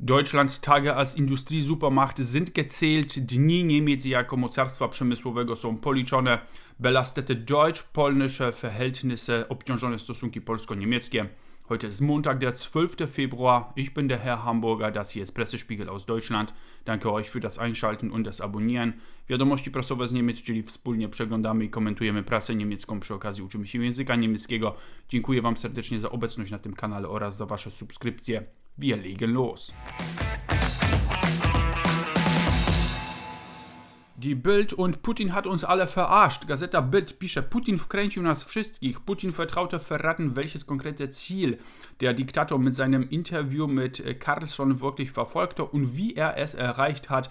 Deutschlands Tage als Industriesupermacht sind gezählt, dni Niemiec jako mocarstwa przemysłowego są policzone, belastete deutsch-polnische Verhältnisse, obciążone stosunki polsko-niemieckie. Heute ist Montag, der 12. Februar. Ich bin der Herr Hamburger, das hier ist Pressespiegel aus Deutschland. Danke euch für das Einschalten und das Abonnieren. Wiadomości prasowe z Niemiec, czyli wspólnie przeglądamy i komentujemy prasę niemiecką. Przy okazji uczymy się języka niemieckiego. Dziękuję Wam serdecznie za obecność na tym kanale oraz za Wasze subskrypcje. Wir legen los. Die Bild und Putin hat uns alle verarscht. Gazeta Bild pisze, Putin wkręcił nas wszystkich. Putin vertraute verraten, welches konkrete Ziel der Diktator mit seinem Interview mit Carlson wirklich verfolgte und wie er es erreicht hat.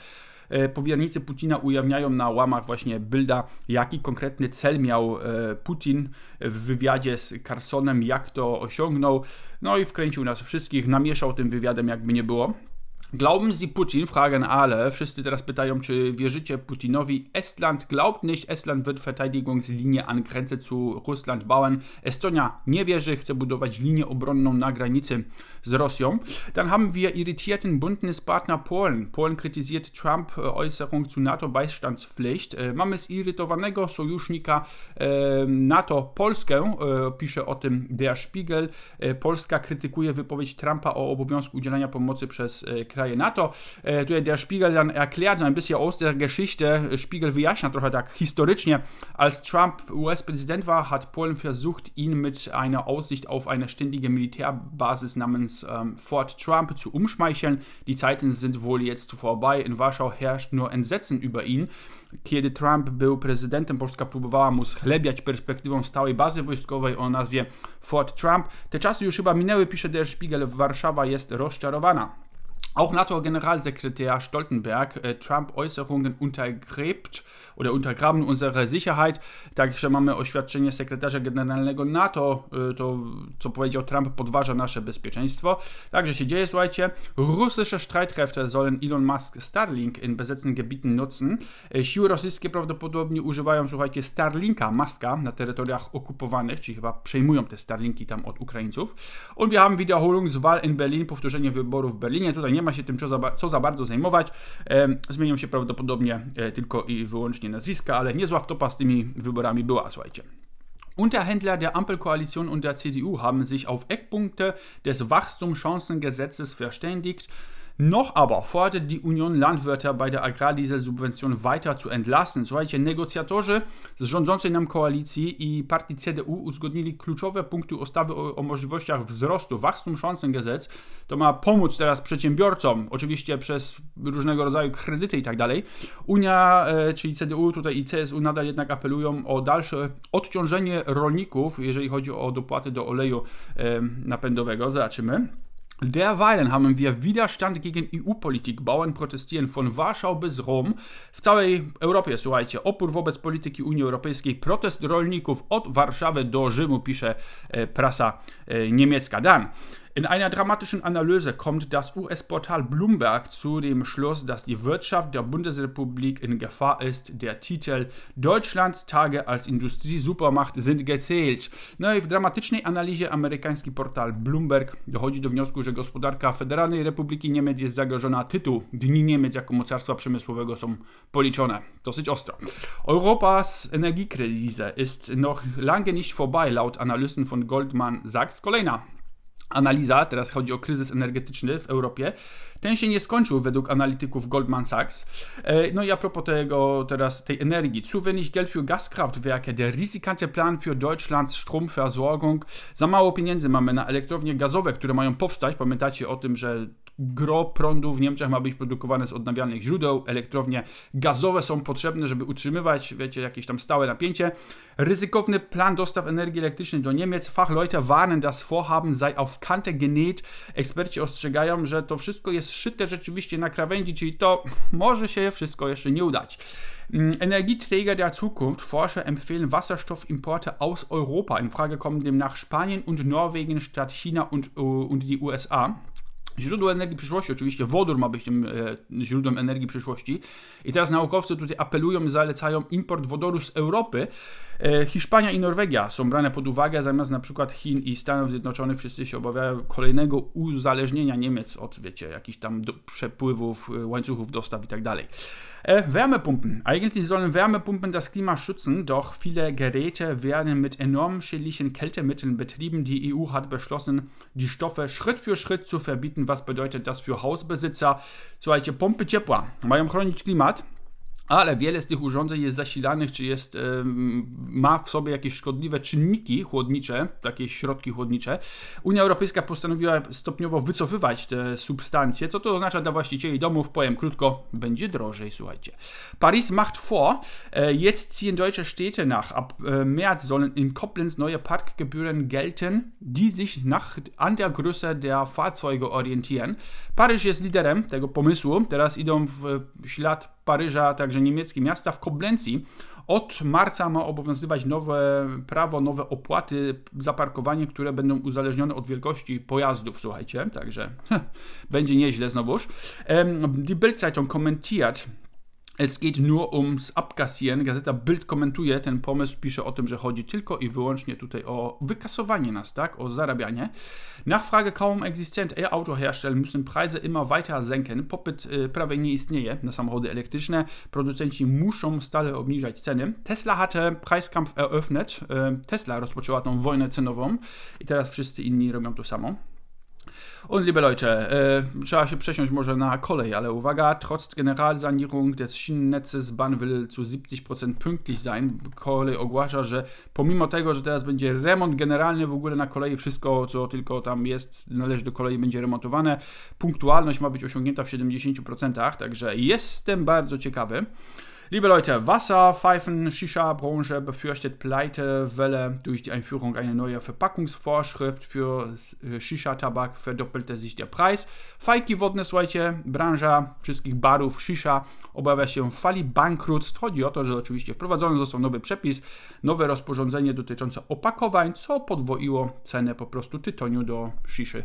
E, powiernicy Putina ujawniają na łamach właśnie Bilda, jaki konkretny cel miał e, Putin w wywiadzie z Carsonem, jak to osiągnął. No i wkręcił nas wszystkich, namieszał tym wywiadem, jakby nie było. Glauben Sie Putin? Fragen alle. Wszyscy teraz pytają, czy wierzycie Putinowi. Estland glaubt nicht. Estland wird Verteidigungslinie an Grenze zu Russland bauen. Estonia nie wierzy, chce budować linię obronną na granicy z Rosją. Dann haben wir irritierten Bündnispartner Polen. Polen kritisiert Trump Äußerung zu NATO-Beistandspflicht. E, mamy zirytowanego sojusznika e, NATO Polskę, e, pisze o tym Der Spiegel. Polska krytykuje wypowiedź Trumpa o obowiązku udzielania pomocy przez kraje NATO. Tutaj Der Spiegel dann erklärt ein bisschen aus der Geschichte. Spiegel wyjaśnia trochę tak historycznie. Als Trump US-Präsident war, hat Polen versucht, ihn mit einer Aussicht auf eine ständige Militärbasis namens ähm, Fort Trump zu umschmeicheln. Die Zeiten sind wohl jetzt vorbei. In Warschau herrscht nur Entsetzen über ihn. Kiedy Trump był prezydentem, Polska próbowała mu schlebiać perspektywą stałej bazy wojskowej o nazwie Fort Trump. Te czasy już chyba minęły, pisze Der Spiegel. Warszawa jest rozczarowana. Auch NATO-Generalsekretär Stoltenberg äh, Trump-Äußerungen untergräbt oder untergraben unsere Sicherheit. Także mamy oświadczenie sekretarza generalnego NATO, y, to co powiedział Trump podważa nasze bezpieczeństwo. Także się dzieje, słuchajcie, russische Streitkräfte sollen Elon Musk Starlink in besetzten Gebieten nutzen. Y, siły rosyjskie prawdopodobnie używają, słuchajcie, Starlinka, Maska na terytoriach okupowanych, czyli chyba przejmują te Starlinki tam od Ukraińców. Und wir haben Wiederholungswahl in Berlin, powtórzenie wyborów w Berlinie. Tutaj nie ma się tym, co za, co za bardzo zajmować. Zmienią się prawdopodobnie e, tylko i wyłącznie nazwiska, ale niezła wtopa z tymi wyborami była, słuchajcie. Unterhändler der Ampelkoalition und der CDU haben sich auf Eckpunkte des Wachstumschancengesetzes verständigt. Noch aber fordert die Union Landwirte bei der Agrardieselsubwention weiter zu entlassen. Słuchajcie, negocjatorzy z rządzącej nam koalicji i partii CDU uzgodnili kluczowe punkty ustawy o, o możliwościach wzrostu. Wachstumschancengesetz to ma pomóc teraz przedsiębiorcom, oczywiście przez różnego rodzaju kredyty i tak dalej. Unia, e, czyli CDU tutaj i CSU nadal jednak apelują o dalsze odciążenie rolników, jeżeli chodzi o dopłaty do oleju e, napędowego. Zobaczymy. Derweilen haben wir Widerstand gegen EU-Politik. Bauern protestieren von Warschau bis Rom. W całej Europie, słuchajcie, opór wobec polityki Unii Europejskiej, protest rolników od Warszawy do Rzymu, pisze e, prasa e, niemiecka. Dan. In einer dramatischen Analyse kommt das US-Portal Bloomberg zu dem Schluss, dass die Wirtschaft der Bundesrepublik in Gefahr ist. Der Titel Deutschlands Tage als Industriesupermacht sind gezählt. No i w dramatycznej analizie amerykański portal Bloomberg dochodzi do wniosku, że gospodarka Federalnej Republiki Niemiec jest zagrożona. Tytuł Dni Niemiec jako mocarstwa przemysłowego są policzone. Dosyć ostro. Europas Energiekrise ist noch lange nicht vorbei, laut Analysten von Goldman Sachs. Kolejna analiza, teraz chodzi o kryzys energetyczny w Europie, ten się nie skończył według analityków Goldman Sachs. E, no i a propos tego teraz tej energii. Zu wenig Geld für Gaskraftwerke, der riskante Plan für Deutschlands Stromversorgung. Za mało pieniędzy mamy na elektrownie gazowe, które mają powstać. Pamiętacie o tym, że gro prądu w Niemczech ma być produkowane z odnawialnych źródeł. Elektrownie gazowe są potrzebne, żeby utrzymywać, wiecie, jakieś tam stałe napięcie. Ryzykowny plan dostaw energii elektrycznej do Niemiec. Fachleute warnen, das Vorhaben sei auf Kante genäht. Eksperci ostrzegają, że to wszystko jest szyte rzeczywiście na krawędzi, czyli to może się wszystko jeszcze nie udać. Mm, Energieträger der Zukunft, Forscher empfehlen Wasserstoffimporte aus Europa. In Frage kommen demnach Spanien und Norwegen statt China und, und die USA. Źródło energii przyszłości, oczywiście wodór ma być tym e, źródłem energii przyszłości. I teraz naukowcy tutaj apelują i zalecają import wodoru z Europy. E, Hiszpania i Norwegia są brane pod uwagę, zamiast na przykład Chin i Stanów Zjednoczonych. Wszyscy się obawiają kolejnego uzależnienia Niemiec od, wiecie, jakichś tam do, przepływów, e, łańcuchów dostaw i tak dalej. E, Wärmepumpen. Eigentlich sollen Wärmepumpen das Klima schützen, doch viele Geräte werden mit enorm schädlichen Kältemitteln betrieben. Die EU hat beschlossen, die Stoffe Schritt für Schritt zu verbieten was bedeutet das für Hausbesitzer? Słuchajcie, pompy ciepła mają chronić klimat, ale wiele z tych urządzeń jest zasilanych, czy jest, ma w sobie jakieś szkodliwe czynniki chłodnicze, takie środki chłodnicze. Unia Europejska postanowiła stopniowo wycofywać te substancje. Co to oznacza dla właścicieli domów? Powiem krótko, będzie drożej, słuchajcie. Paris macht vor, e, jetzt ziehen deutsche Städte nach. Ab e, März sollen in Koblenz neue Parkgebühren gelten, die sich nach, an der Größe der Fahrzeuge orientieren. Paryż jest liderem tego pomysłu. Teraz idą w ślad Paryża, także niemieckie miasta. W Koblencji od marca ma obowiązywać nowe prawo, nowe opłaty za parkowanie, które będą uzależnione od wielkości pojazdów, słuchajcie, także będzie nieźle znowuż. Die Bildzeitung kommentiert Es geht nur ums Abkassieren. Gazeta Bild komentuje ten pomysł, pisze o tym, że chodzi tylko i wyłącznie tutaj o wykasowanie nas, tak, o zarabianie. Nachfrage kaum existent. E-Autohersteller müssen Preise immer weiter senken. Popyt y, prawie nie istnieje na samochody elektryczne. Producenci muszą stale obniżać ceny. Tesla hatte Preiskampf eröffnet. Y, Tesla rozpoczęła tą wojnę cenową i teraz wszyscy inni robią to samo. Und liebe Leute, äh, trzeba się przesiąść może na kolej, ale uwaga, trotz Generalsanierung des Schienennetzes Bahn will zu 70% pünktlich sein. Kolej ogłasza, że pomimo tego, że teraz będzie remont generalny w ogóle na kolei, wszystko co tylko tam jest, należy do kolei będzie remontowane, punktualność ma być osiągnięta w 70%, także jestem bardzo ciekawy. Liebe Leute, Wasserpfeifen, Shisha-Branche befürchtet Pleitewelle durch die Einführung einer neuen Verpackungsvorschrift für äh, Shisha-Tabak verdoppelte sich der Preis. Fajki wodne, słuchajcie, branża wszystkich barów Shisha obawia się fali bankructw. Chodzi o to, że oczywiście wprowadzony został nowy przepis, nowe rozporządzenie dotyczące opakowań, co podwoiło cenę po prostu tytoniu do shiszy.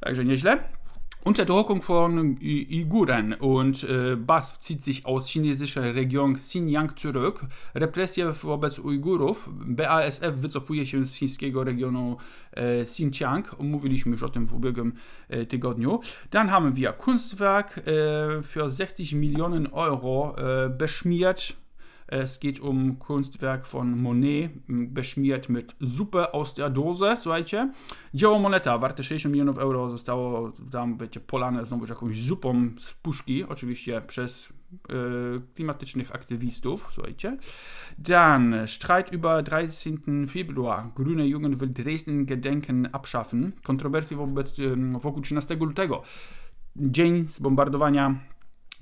Także nieźle. Unterdrückung von Uiguren und äh, BAS zieht sich aus chinesischer Region Xinjiang zurück. Represje wobec Ujgurów. BASF wycofuje się z chińskiego regionu e, Xinjiang. Mówiliśmy już o tym w ubiegłym e, tygodniu. Dann haben wir Kunstwerk e, für 60 Millionen Euro e, beschmiert Es geht um Kunstwerk von Monet, beschmiert mit Suppe aus der Dose, słuchajcie. Dzieło Moneta, warte 60 milionów euro, zostało tam, wiecie, polane znowu jakąś zupą z puszki, oczywiście przez e, klimatycznych aktywistów, słuchajcie. Dann Streit über 13. Februar. Grüne Jugend will Dresden Gedenken abschaffen. Kontrowersje wobec, wokół 13 lutego. Dzień zbombardowania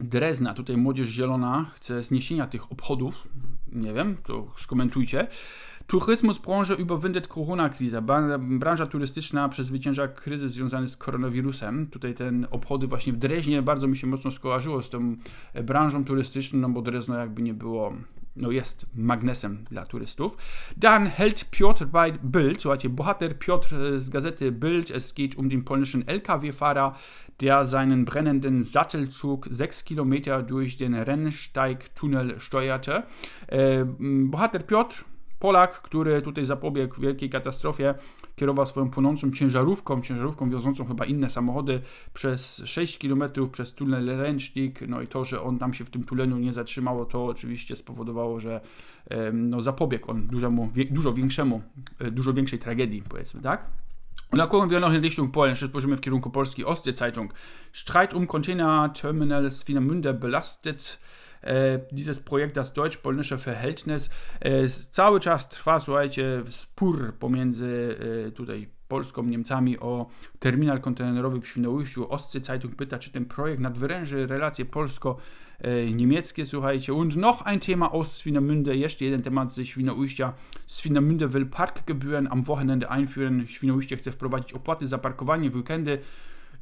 Drezna, tutaj Młodzież Zielona chce zniesienia tych obchodów. Nie wiem, to skomentujcie. Tourymusbranche überwindet Corona-Krise. Branża turystyczna przezwycięża kryzys związany z koronawirusem. Tutaj ten obchody właśnie w Dreźnie bardzo mi się mocno skojarzyło z tą branżą turystyczną, no bo Drezno jakby nie było no jest magnesem dla turystów. Dann hält Piotr bei Bild, słuchajcie, Bohater Piotr z gazety Bild, es geht um den polnischen LKW-Fahrer, der seinen brennenden Sattelzug sechs Kilometer durch den Rennsteigtunnel steuerte. Äh, Bohater Piotr Polak, który tutaj zapobiegł wielkiej katastrofie, kierował swoją płonącą ciężarówką, ciężarówką wiozącą chyba inne samochody przez 6 km przez tunel Ręcznik, no i to, że on tam się w tym tunelu nie zatrzymało, to oczywiście spowodowało, że no, zapobiegł on dużemu, dużo większemu, e, dużo większej tragedii, powiedzmy, tak? Und dann gucken wir noch in Richtung Polen, kierunku Polski. Ostsee-Zeitung. Streit um Containerterminal Swinemünde belastet dieses Projekt, das deutsch-polnische Verhältnis. E, cały czas trwa, słuchajcie, spór pomiędzy e, tutaj Polską, Niemcami o terminal kontenerowy w Świnoujściu. Ostsee Zeitung pyta, czy ten projekt nadwyręży relacje polsko-niemieckie, słuchajcie. Und noch ein Thema aus Swinemünde, jeszcze jeden temat ze Świnoujścia. Swinemünde will Parkgebühren am Wochenende einführen. Świnoujście chce wprowadzić opłaty za parkowanie w weekendy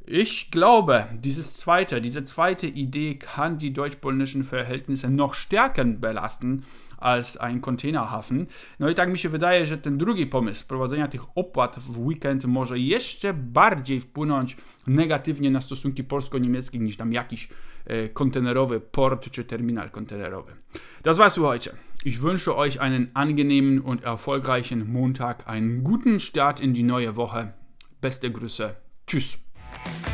Ich glaube, dieses zweite, diese zweite Idee kann die deutsch-polnischen Verhältnisse noch stärker belasten als ein Containerhafen. No i tak mi się wydaje, że ten drugi pomysł prowadzenia tych opłat w weekend może jeszcze bardziej wpłynąć negatywnie na stosunki polsko-niemieckie niż tam jakiś e, kontenerowy port czy terminal kontenerowy. Das war's für heute. Ich wünsche euch einen angenehmen und erfolgreichen Montag, einen guten Start in die neue Woche. Beste Grüße. Tschüss. Thank you.